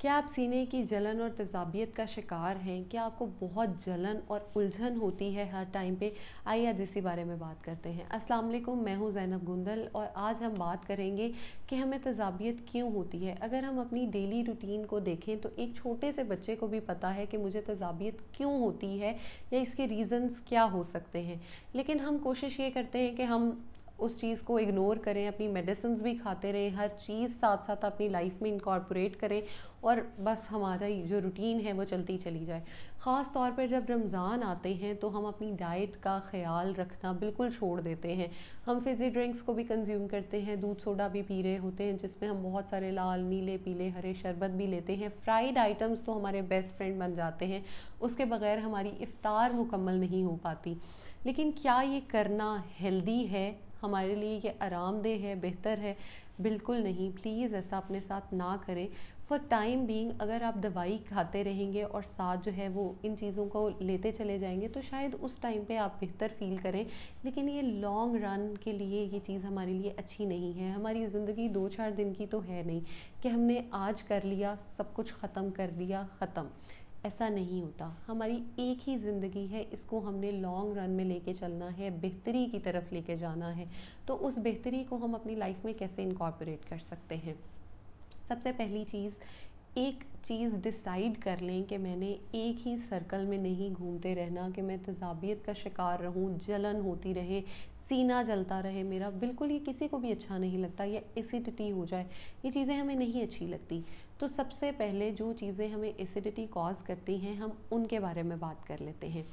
क्या आप सीने की जलन और तजाबियत का शिकार हैं? क्या आपको बहुत जलन और उलझन होती है हर टाइम पे? आइए आज इसी बारे में बात करते हैं। अस्सलाम वालेकुम, मैं हूँ जैनब गुंदल और आज हम बात करेंगे कि हमें तजाबियत क्यों होती है? अगर हम अपनी डेली रूटीन को देखें तो एक छोटे से बच्चे को भी पता है कि मुझे तजाबियत क्यों होती है या इसके रीज़न्स क्या हो सकते हैं। लेकिन हम कोशिश ये करते हैं कि हम उस चीज़ को इग्नोर करें, अपनी मेडिसिन भी खाते रहें, हर चीज़ साथ साथ अपनी लाइफ में इनकॉर्पोरेट करें और बस हमारा जो रूटीन है वो चलती चली जाए। ख़ास तौर पर जब रमज़ान आते हैं तो हम अपनी डाइट का ख्याल रखना बिल्कुल छोड़ देते हैं। हम फिज़ी ड्रिंक्स को भी कंज्यूम करते हैं, दूध सोडा भी पी रहे होते हैं, जिसमें हम बहुत सारे लाल, नीले, पीले, हरे शरबत भी लेते हैं। फ्राइड आइटम्स तो हमारे बेस्ट फ्रेंड बन जाते हैं, उसके बगैर हमारी इफ़ार मुकम्मल नहीं हो पाती। लेकिन क्या ये करना हेल्दी है? हमारे लिए ये आरामदेह है, बेहतर है। बिल्कुल नहीं। प्लीज़ ऐसा अपने साथ ना करें। फॉर टाइम बीइंग अगर आप दवाई खाते रहेंगे और साथ जो है वो इन चीज़ों को लेते चले जाएँगे तो शायद उस टाइम पे आप बेहतर फील करें। लेकिन ये लॉन्ग रन के लिए ये चीज़ हमारे लिए अच्छी नहीं है। हमारी ज़िंदगी दो चार दिन की तो है नहीं कि हमने आज कर लिया, सब कुछ ख़त्म कर दिया, ख़त्म। ऐसा नहीं होता। हमारी एक ही ज़िंदगी है, इसको हमने लॉन्ग रन में लेके चलना है, बेहतरी की तरफ़ लेके जाना है। तो उस बेहतरी को हम अपनी लाइफ में कैसे इनकॉर्पोरेट कर सकते हैं? सबसे पहली चीज़, एक चीज़ डिसाइड कर लें कि मैंने एक ही सर्कल में नहीं घूमते रहना, कि मैं तजाबियत का शिकार रहूँ, जलन होती रहे, सीना जलता रहे मेरा। बिल्कुल ये किसी को भी अच्छा नहीं लगता, या एसिडिटी हो जाए। ये चीज़ें हमें नहीं अच्छी लगती। तो सबसे पहले जो चीज़ें हमें एसिडिटी कॉज करती हैं, हम उनके बारे में बात कर लेते हैं।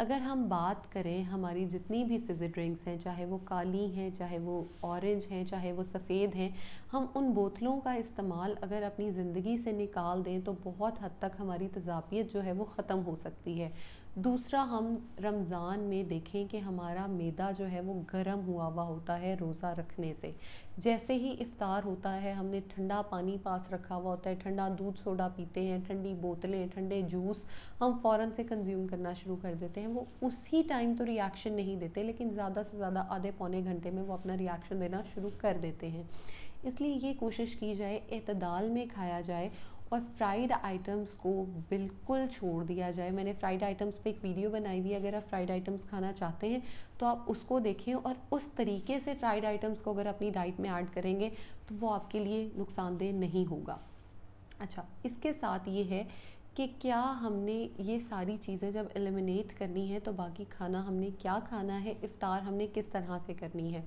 अगर हम बात करें हमारी जितनी भी फिज़ी ड्रिंक्स हैं, चाहे वो काली हैं, चाहे वो ऑरेंज हैं, चाहे वो सफ़ेद हैं, हम उन बोतलों का इस्तेमाल अगर अपनी ज़िंदगी से निकाल दें तो बहुत हद तक हमारी तजाबियत जो है वो ख़त्म हो सकती है। दूसरा हम रमज़ान में देखें कि हमारा मैदा जो है वो गर्म हुआ हुआ होता है रोज़ा रखने से। जैसे ही इफ़ार होता है, हमने ठंडा पानी पास रखा हुआ होता है, ठंडा दूध सोडा पीते हैं, ठंडी बोतलें, ठंडे जूस हम फ़ौर से कंज्यूम करना शुरू कर देते हैं। वो उसी टाइम तो रिएक्शन नहीं देते, लेकिन ज़्यादा से ज़्यादा आधे पौने घंटे में वो अपना रिएक्शन देना शुरू कर देते हैं। इसलिए ये कोशिश की जाए अतदाल में खाया जाए और फ्राइड आइटम्स को बिल्कुल छोड़ दिया जाए। मैंने फ्राइड आइटम्स पे एक वीडियो बनाई हुई है, अगर आप फ्राइड आइटम्स खाना चाहते हैं तो आप उसको देखें और उस तरीके से फ्राइड आइटम्स को अगर अपनी डाइट में ऐड करेंगे तो वो आपके लिए नुकसानदेह नहीं होगा। अच्छा इसके साथ ये है कि क्या हमने ये सारी चीज़ें जब एलिमिनेट करनी है तो बाकी खाना हमने क्या खाना है इफ़ार हमने किस तरह से करनी है?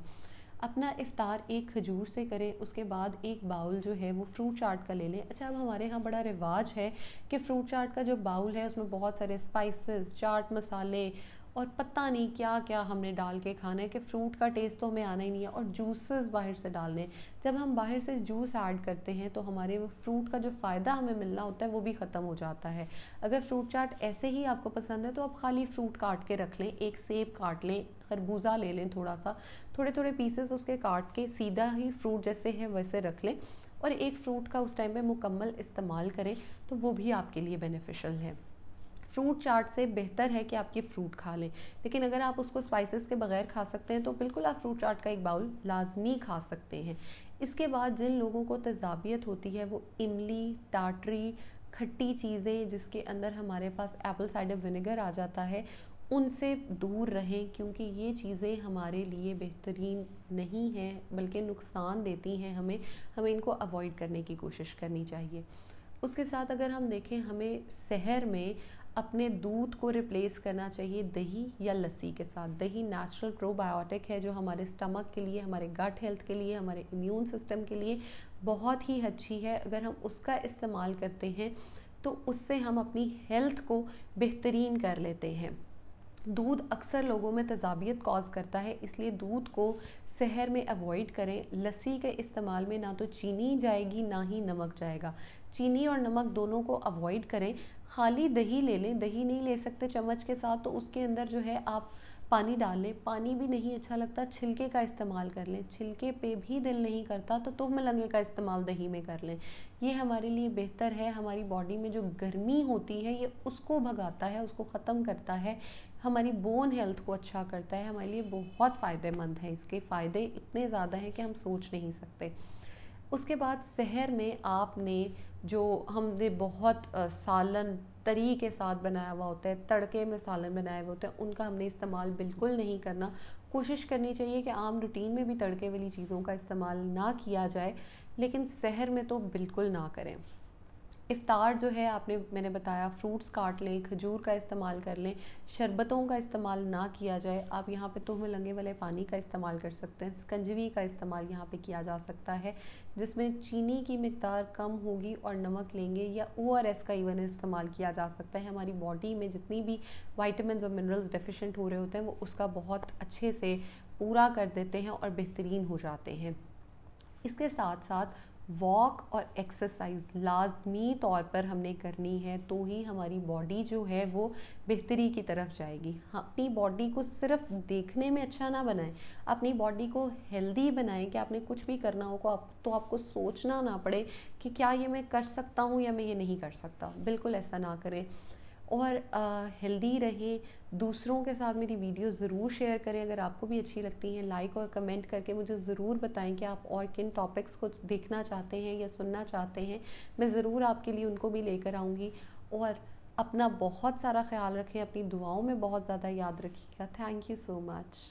अपना इफ़ार एक खजूर से करें, उसके बाद एक बाउल जो है वो फ्रूट चाट का ले लें। अच्छा अब हमारे यहाँ बड़ा रिवाज है कि फ्रूट चाट का जो बाउल है, उसमें बहुत सारे स्पाइसेस चाट मसाले और पता नहीं क्या क्या हमने डाल के खाना है कि फ़्रूट का टेस्ट तो हमें आना ही नहीं है और जूसेस बाहर से डालने जब हम बाहर से जूस ऐड करते हैं तो हमारे वो फ्रूट का जो फ़ायदा हमें मिलना होता है, वो भी ख़त्म हो जाता है। अगर फ्रूट चाट ऐसे ही आपको पसंद है तो आप खाली फ्रूट काट के रख लें, एक सेब काट लें, खरबूजा ले लें थोड़ा सा थोड़े थोड़े पीसेस उसके काट के सीधा ही फ्रूट जैसे है, वैसे रख लें और एक फ़्रूट का उस टाइम पे मुकम्मल इस्तेमाल करें तो वो भी आपके लिए बेनिफिशियल है। फ्रूट चाट से बेहतर है कि आप ये फ्रूट खा लें। लेकिन अगर आप उसको स्पाइसेस के बगैर खा सकते हैं तो बिल्कुल आप फ्रूट चाट का एक बाउल लाजमी खा सकते हैं। इसके बाद जिन लोगों को तजाबियत होती है, वो इमली, टाटरी, खट्टी चीज़ें जिसके अंदर हमारे पास एप्पल साइडर विनेगर आ जाता है, उनसे दूर रहें, क्योंकि ये चीज़ें हमारे लिए बेहतरीन नहीं हैं, बल्कि नुकसान देती हैं हमें। हमें इनको अवॉइड करने की कोशिश करनी चाहिए। उसके साथ अगर हम देखें, हमें शहर में अपने दूध को रिप्लेस करना चाहिए दही या लस्सी के साथ। दही नेचुरल प्रोबायोटिक है जो हमारे स्टमक के लिए, हमारे गट हेल्थ के लिए, हमारे इम्यून सिस्टम के लिए बहुत ही अच्छी है। अगर हम उसका इस्तेमाल करते हैं तो उससे हम अपनी हेल्थ को बेहतरीन कर लेते हैं। दूध अक्सर लोगों में तजाबियत कॉज करता है, इसलिए दूध को शहर में अवॉइड करें। लस्सी के इस्तेमाल में ना तो चीनी जाएगी, ना ही नमक जाएगा। चीनी और नमक दोनों को अवॉइड करें। खाली दही ले लें, दही नहीं ले सकते चम्मच के साथ तो उसके अंदर जो है आप पानी डाल लें। पानी भी नहीं अच्छा लगता, छिलके का इस्तेमाल कर लें। छिलके पे भी दिल नहीं करता तो तुम लंगे का इस्तेमाल दही में कर लें। ये हमारे लिए बेहतर है। हमारी बॉडी में जो गर्मी होती है, ये उसको भगाता है, उसको ख़त्म करता है। हमारी बोन हेल्थ को अच्छा करता है। हमारे लिए बहुत फ़ायदेमंद है इसके। फ़ायदे इतने ज़्यादा हैं कि हम सोच नहीं सकते। उसके बाद शहर में आपने जो हमने बहुत सालन तरी के साथ बनाया हुआ होता है, तड़के में सालन बनाए हुए होते हैं, उनका हमने इस्तेमाल बिल्कुल नहीं करना। कोशिश करनी चाहिए कि आम रूटीन में भी तड़के वाली चीज़ों का इस्तेमाल ना किया जाए, लेकिन शहर में तो बिल्कुल ना करें। इफ़ार जो है, आपने, मैंने बताया, फ्रूट्स काट लें, खजूर का इस्तेमाल कर लें, शरबतों का इस्तेमाल ना किया जाए, आप यहाँ पे तुहम लंगे वाले पानी का इस्तेमाल कर सकते हैं, स्कंजवी का इस्तेमाल यहाँ पे किया जा सकता है, जिसमें चीनी की मकदार कम होगी और नमक लेंगे या ओआरएस का इवन इस्तेमाल किया जा सकता है। हमारी बॉडी में जितनी भी वाइटमिन और मिनरल्स डेफिशेंट हो रहे होते हैं, वो उसका बहुत अच्छे से पूरा कर देते हैं और बेहतरीन हो जाते हैं। इसके साथ साथ वॉक और एक्सरसाइज लाजमी तौर पर हमने करनी है तो ही हमारी बॉडी जो है वो बेहतरी की तरफ़ जाएगी। हाँ अपनी बॉडी को सिर्फ़ देखने में अच्छा ना बनाएँ, अपनी बॉडी को हेल्दी बनाएँ कि आपने कुछ भी करना हो आप तो आपको सोचना ना पड़े कि क्या ये मैं कर सकता हूँ या मैं ये नहीं कर सकता। बिल्कुल ऐसा ना करें। और हेल्दी रहें। दूसरों के साथ मेरी वीडियो ज़रूर शेयर करें। अगर आपको भी अच्छी लगती हैं लाइक और कमेंट करके मुझे ज़रूर बताएँ कि आप और किन टॉपिक्स को देखना चाहते हैं या सुनना चाहते हैं। मैं ज़रूर आपके लिए उनको भी लेकर आऊँगी। और अपना बहुत सारा ख्याल रखें, अपनी दुआओं में बहुत ज़्यादा याद रखिएगा। Thank you so much